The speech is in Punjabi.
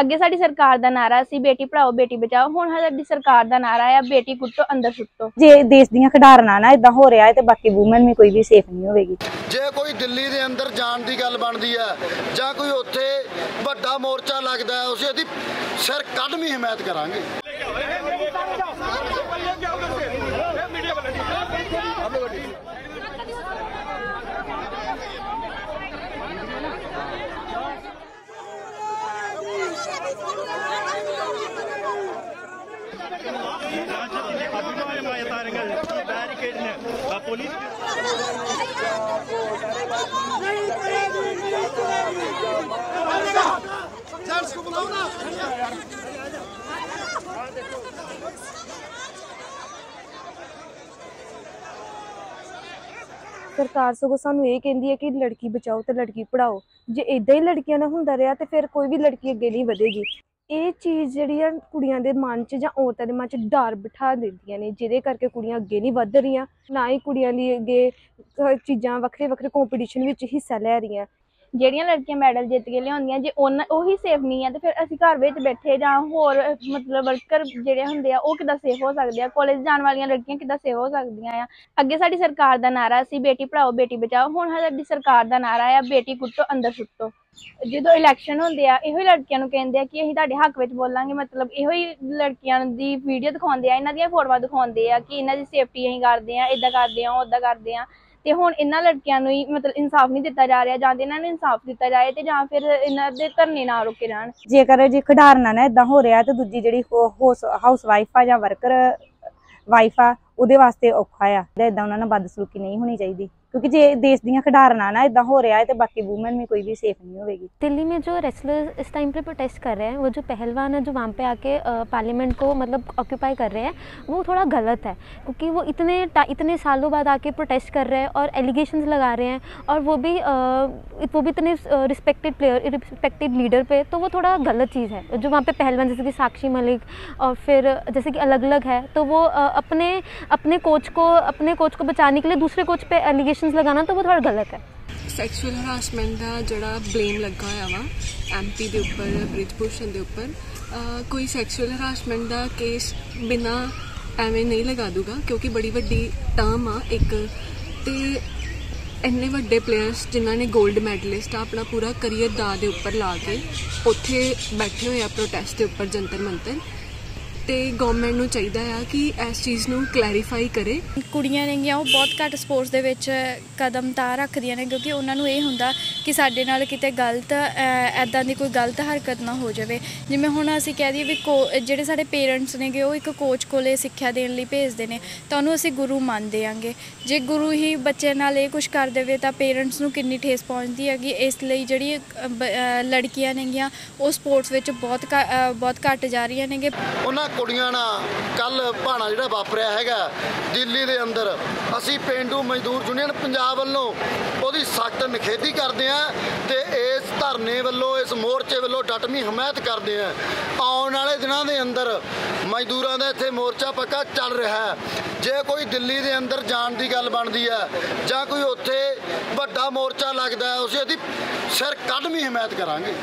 ਅੱਗੇ ਸਾਡੀ ਸਰਕਾਰ ਦਾ ਨਾਰਾ ਸੀ ਬੇਟੀ ਪੜਾਓ ਬੇਟੀ ਬਚਾਓ ਹੁਣ ਸਾਡੀ ਸਰਕਾਰ ਦਾ ਨਾਰਾ ਆ ਬੇਟੀ ਕੁੱਟੋ ਅੰਦਰ ਸੁੱਟੋ। ਜੇ ਦੇਸ਼ ਦੀਆਂ ਖਿਡਾਰਨਾਂ ਨਾ ਇਦਾਂ ਹੋ ਰਿਹਾ ਹੈ ਤੇ ਬਾਕੀ ਵੂਮਨ ਵੀ ਕੋਈ ਵੀ ਸੇਫ ਨਹੀਂ ਹੋਵੇਗੀ। ਜੇ ਕੋਈ ਦਿੱਲੀ ਦੇ ਅੰਦਰ ਜਾਣ ਦੀ ਗੱਲ ਬਣਦੀ ਹੈ ਜਾਂ ਕੋਈ ਉੱਥੇ ਵੱਡਾ ਮੋਰਚਾ ਲੱਗਦਾ ਹੈ ਉਸੇ ਦੀ ਸਿਰ ਕੱਢਵੀਂ ਹਮਾਇਤ ਕਰਾਂਗੇ। അഭിമാനമായ താരങ്ങൾ ഈ ബാരിക്കേഡിന് ആ, പോലീസ് ਸਰਕਾਰ ਸਗੋਂ ਸਾਨੂੰ ਇਹ ਕਹਿੰਦੀ ਹੈ ਕਿ ਲੜਕੀ ਬਚਾਓ ਤੇ ਲੜਕੀ ਪੜਾਓ ਜੇ ਇਦਾਂ ਹੀ ਲੜਕੀਆਂ ਨਾਲ ਹੁੰਦਾ ਰਿਹਾ ਤੇ ਫਿਰ ਕੋਈ ਵੀ ਲੜਕੀ ਅੱਗੇ ਨਹੀਂ ਵਧੇਗੀ। ਇਹ ਚੀਜ਼ ਜਿਹੜੀ ਆ ਕੁੜੀਆਂ ਦੇ ਮਨ 'ਚ ਜਾਂ ਔਰਤਾਂ ਦੇ ਮਨ 'ਚ ਡਰ ਬਿਠਾ ਦਿੰਦੀਆਂ ਨੇ, ਜਿਹਦੇ ਕਰਕੇ ਕੁੜੀਆਂ ਅੱਗੇ ਨਹੀਂ ਵੱਧ ਰਹੀਆਂ, ਨਾ ਹੀ ਕੁੜੀਆਂ ਲਈ ਅੱਗੇ ਚੀਜ਼ਾਂ ਵੱਖਰੇ ਵੱਖਰੇ ਕੰਪੀਟੀਸ਼ਨ ਵਿੱਚ ਹਿੱਸਾ ਲੈ ਰਹੀਆਂ। ਜਿਹੜੀਆਂ ਲੜਕੀਆਂ ਮੈਡਲ ਜਿੱਤ ਕੇ ਲਿਆਉਂਦੀਆਂ, ਜੇ ਉਹਨਾਂ, ਉਹੀ ਸੇਫ ਨਹੀਂ ਆ, ਤੇ ਫਿਰ ਅਸੀਂ ਘਰ ਵਿੱਚ ਬੈਠੇ ਜਾਂ ਹੋਰ, ਮਤਲਬ ਵਰਕਰ ਜਿਹੜੇ ਹੁੰਦੇ ਆ, ਉਹ ਕਿੱਦਾਂ ਸੇਫ ਹੋ ਸਕਦੇ ਆ? ਕਾਲਜ ਜਾਣ ਵਾਲੀਆਂ ਲੜਕੀਆਂ ਕਿੱਦਾਂ ਸੇਫ ਹੋ ਸਕਦੀਆਂ ਆ? ਅੱਗੇ ਸਾਡੀ ਸਰਕਾਰ ਦਾ ਨਾਰਾ ਸੀ ਬੇਟੀ ਪੜਾਓ ਬੇਟੀ ਬਚਾਓ, ਹੁਣ ਸਾਡੀ ਸਰਕਾਰ ਦਾ ਨਾਰਾ ਆ, ਬੇਟੀ ਕੁੱਟੋ, ਅੰਦਰ ਸੁੱਟੋ। ਜਦੋਂ ਇਲੈਕਸ਼ਨ ਹੁੰਦੇ ਆ, ਇਹੋ ਹੀ ਲੜਕੀਆਂ ਨੂੰ ਕਹਿੰਦੇ ਆ ਕਿ ਅਸੀਂ ਤੁਹਾਡੇ ਹੱਕ ਵਿੱਚ ਬੋਲਾਂਗੇ, ਮਤਲਬ ਇਹੋ ਹੀ ਲੜਕੀਆਂ ਦੀ ਵੀਡੀਓ ਦਿਖਾਉਂਦੇ ਆ, ਇਹਨਾਂ ਦੀਆਂ ਫੋਟੋਆਂ ਦਿਖਾਉਂਦੇ ਆ ਕਿ ਇਹਨਾਂ ਦੀ ਸੇਫਟੀ ਅਸੀਂ ਕਰਦੇ ਆ ਇਦਾਂ ਕਰਦੇ ਆ ਉਦਾਂ ਕਰਦੇ ਆ। ਤੇ ਹੁਣ ਇਹਨਾਂ ਲੜਕੀਆਂ ਨੂੰ ਹੀ ਮਤਲਬ ਇਨਸਾਫ ਨਹੀਂ ਦਿੱਤਾ ਜਾ ਰਿਹਾ, ਜਾਂ ਤੇ ਇਹਨਾਂ ਨੂੰ ਇਨਸਾਫ ਦਿੱਤਾ ਜਾਏ ਤੇ ਜਾਂ ਫਿਰ ਇਹਨਾਂ ਦੇ ਧਰਨੇ ਨਾ ਰੋਕੇ ਜਾਣ। ਜੇਕਰ ਜੇ ਖਿਡਾਰਨਾ ਨਾ ਇਦਾਂ ਹੋ ਰਿਹਾ ਤੇ ਦੂਜੀ ਜਿਹੜੀ ਹਾਊਸ ਵਾਈਫ ਆ ਜਾਂ ਵਰਕਰ ਵਾਈਫ ਆ ਉਹਦੇ ਵਾਸਤੇ ਔਖਾ ਆ ਇਦਾਂ ਉਹਨਾਂ ਨਾਲ ਬਦਸਲੂਕੀ ਨਹੀਂ ਹੋਣੀ ਚਾਹੀਦੀ ਕਿਉਂਕਿ ਜੇ ਦੇਸ਼ ਦੀਆਂ ਖਿਡਾਰਨਾਂ ਨਾ ਇਦਾਂ ਹੋ ਰਿਹਾ ਹੈ ਤੇ ਬਾਕੀ ਵੂਮਨ ਵੀ ਕੋਈ ਵੀ ਸੇਫ ਨਹੀਂ ਹੋਵੇਗੀ दिल्ली में जो रेसलर इस टाइम पे प्रोटेस्ट कर रहे हैं वो जो पहलवान है जो वहाँ पे आके पार्लियामेंट को मतलब ऑक्यूपाई कर रहे हैं वो थोड़ा गलत है क्योंकि वो इतने टा- इतने सालों बाद आके प्रोटेस्ट कर रहे हैं और एलिगेशंस लगा रहे हैं और वो भी अ, वो भी इतने रिस्पेक्टेड प्लेयर रिस्पेक्टेड लीडर पे तो वो थोड़ा गलत चीज़ है जो वहाँ पे पहलवान जैसे कि साक्षी मलिक और फिर जैसे कि अलग अलग है तो वो अ, अपने अपने कोच को, अपने कोच को बचाने के लिए दूसरे कोच पे एलिगेशन लगाना तो वो थोड़ा गलत है। ਸੈਕਸ਼ੂਅਲ ਹਰਾਸਮੈਂਟ ਦਾ ਜਿਹੜਾ ਬਲੇਮ ਲੱਗਾ ਹੋਇਆ ਵਾ ਐਮਪੀ ਦੇ ਉੱਪਰ ਬ੍ਰਿਜਭੂਸ਼ਣ ਦੇ ਉੱਪਰ ਕੋਈ ਸੈਕਸ਼ੂਅਲ ਹਰਾਸਮੈਂਟ ਦਾ ਕੇਸ ਬਿਨਾ ਐਵੇਂ ਨਹੀਂ ਲਗਾ ਦੂਗਾ ਕਿਉਂਕਿ ਬੜੀ ਵੱਡੀ ਟਰਮ ਆ ਇੱਕ ਤੇ ਇੰਨੇ ਵੱਡੇ ਪਲੇਅਰਸ ਜਿਨ੍ਹਾਂ ਨੇ 골ਡ ਮੈਡਲਿਸਟ ਆ ਆਪਣਾ ਪੂਰਾ ਕਰੀਅਰ ਦਾ ਦੇ ਉੱਪਰ ਲਾ ਕੇ ਉੱਥੇ ਬੈਠੇ ਹੋਏ ਆ ਪ੍ਰੋਟੈਸਟ ਦੇ ਉੱਪਰ ਜੰਤਰ ਮੰਤਰ ਤੇ ਗਵਰਨਮੈਂਟ ਨੂੰ ਚਾਹੀਦਾ ਆ ਕਿ ਇਸ ਚੀਜ਼ ਨੂੰ ਕਲੈਰੀਫਾਈ ਕਰੇ। ਕੁੜੀਆਂ ਨੇਗੀਆਂ ਉਹ ਬਹੁਤ ਘੱਟ ਸਪੋਰਟਸ ਦੇ ਵਿੱਚ ਕਦਮ ਤਾਂ ਰੱਖਦੀਆਂ ਨੇ ਕਿਉਂਕਿ ਉਹਨਾਂ ਨੂੰ ਇਹ ਹੁੰਦਾ ਕਿ ਸਾਡੇ ਨਾਲ ਕਿਤੇ ਗਲਤ ਐਦਾਂ ਦੀ ਕੋਈ ਗਲਤ ਹਰਕਤ ਨਾ ਹੋ ਜਾਵੇ। ਜਿਵੇਂ ਹੁਣ ਅਸੀਂ ਕਹਿ ਦਈਏ ਵੀ ਕੋ- ਜਿਹੜੇ ਸਾਡੇ ਪੇਰੈਂਟਸ ਨੇਗੇ ਉਹ ਇੱਕ ਕੋਚ ਕੋਲੇ ਸਿੱਖਿਆ ਦੇਣ ਲਈ ਭੇਜਦੇ ਨੇ ਤਾਂ ਉਹਨੂੰ ਅਸੀਂ ਗੁਰੂ ਮੰਨਦੇ ਆਂਗੇ। ਜੇ ਗੁਰੂ ਹੀ ਬੱਚੇ ਨਾਲ ਇਹ ਕੁਝ ਕਰ ਦੇਵੇ ਤਾਂ ਪੇਰੈਂਟਸ ਨੂੰ ਕਿੰਨੀ ਠੇਸ ਪਹੁੰਚਦੀ ਹੈਗੀ। ਇਸ ਲਈ ਜਿਹੜੀ ਲੜਕੀਆਂ ਨੇਗੀਆਂ ਉਹ ਸਪੋਰਟਸ ਵਿੱਚ ਬਹੁਤ ਬਹੁਤ ਘੱਟ ਜਾ ਰਹੀਆਂ ਨੇਗੇ। ਉਹਨਾਂ ਕੁੜੀਆਂ ਨਾਲ ਕੱਲ ਭਾਣਾ ਜਿਹੜਾ ਵਾਪਰਿਆ ਹੈਗਾ ਦਿੱਲੀ ਦੇ ਅੰਦਰ। ਅਸੀਂ ਪਿੰਡੂ ਮਜ਼ਦੂਰ ਯੂਨੀਅਨ ਪੰਜਾਬ ਵੱਲੋਂ ਉਹਦੀ ਸਖਤ ਨਿਖੇਧੀ ਕਰਦੇ ਆ ਤੇ ਇਸ ਧਰਨੇ ਵੱਲੋਂ, ਇਸ ਮੋਰਚੇ ਵੱਲੋਂ ਡਟਵੀਂ ਹਮਾਇਤ ਕਰਦੇ ਆ ਆਉਣ ਵਾਲੇ ਦਿਨਾਂ ਦੇ ਅੰਦਰ ਮਜ਼ਦੂਰਾਂ ਦਾ ਇੱਥੇ ਮੋਰਚਾ ਪੱਕਾ ਚੱਲ ਰਿਹਾ ਹੈ। ਜੇ ਕੋਈ ਦਿੱਲੀ ਦੇ ਅੰਦਰ ਜਾਣ ਦੀ ਗੱਲ ਬਣਦੀ ਹੈ ਜਾਂ ਕੋਈ ਉੱਥੇ ਵੱਡਾ ਮੋਰਚਾ ਲੱਗਦਾ ਹੈ ਉਸੇ ਦੀ ਸਿਰ ਕੱਢਵੀਂ ਹਮਾਇਤ ਕਰਾਂਗੇ।